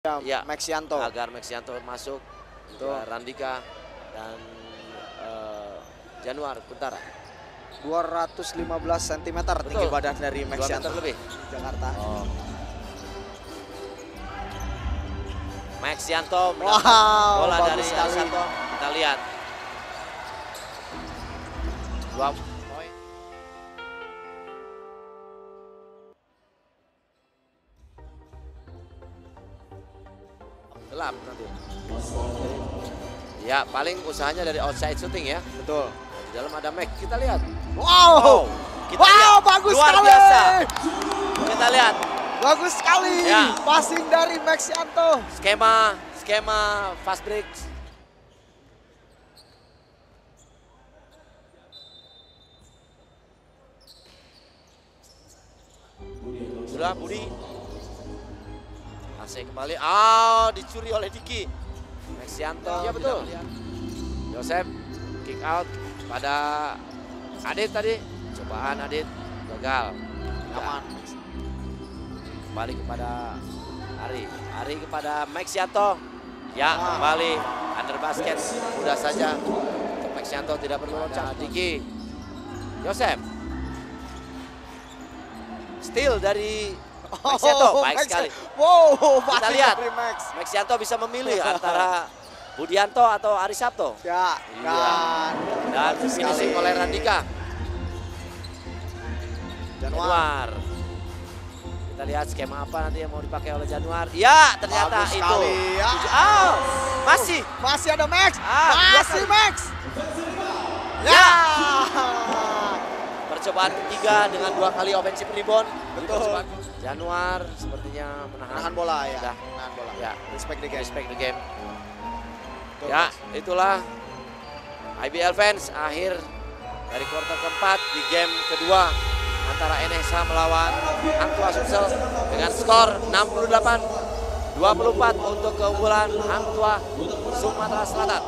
Ya, Maxianto. agar Maxianto masuk juga Randika dan eh, Januar Kuntara 215 cm tinggi Betul. badan dari 2 Maxianto lebih Jakarta. oh. Maxianto Wow, bola dari sekali. Kita lihat dua gelap nanti ya paling usahanya dari outside shooting ya Betul. di dalam ada Mac kita lihat Wow. kita wow, lihat bagus luar sekali. biasa kita lihat Bagus sekali. Ya. Passing dari Maxianto. skema skema fast break sudah Budi masih kembali ah dicuri oleh Diki Maxianto Iya, betul. Joseph kick out pada Adit tadi cobaan Adit gagal Aman. kembali kepada Ari. Ari kepada Maxianto. Ya, Ah. kembali under basket. Mudah saja untuk Maxianto tidak perlu loncat. Diki. Yosef. Steal dari Maxianto. Oh, Baik Max- sekali. Wow, passing lihat. dari Max. Maxianto bisa memilih antara Budianto atau Ari Sabto. Ya, Iya. dan Dan finishing oleh Randika. Januar. Kita lihat skema apa nanti yang mau dipakai oleh Januar. Ya, ternyata Bagus itu. Ya. Oh, masih. Masih ada Max. Ah, Masih. Max. Ya. Ya. Percobaan ketiga dengan dua kali offensive rebound. Betul. Januar sepertinya menahan. Menahan bola ya. Sudah. Menahan bola. Ya. Respect the game. Respect the game. Betul, Ya, Mas. itulah IBL fans akhir dari kuarter keempat di game kedua antara NSH melawan Hang Tua Sumsel dengan skor 68 24 untuk keunggulan Hang Tua Sumatera Selatan.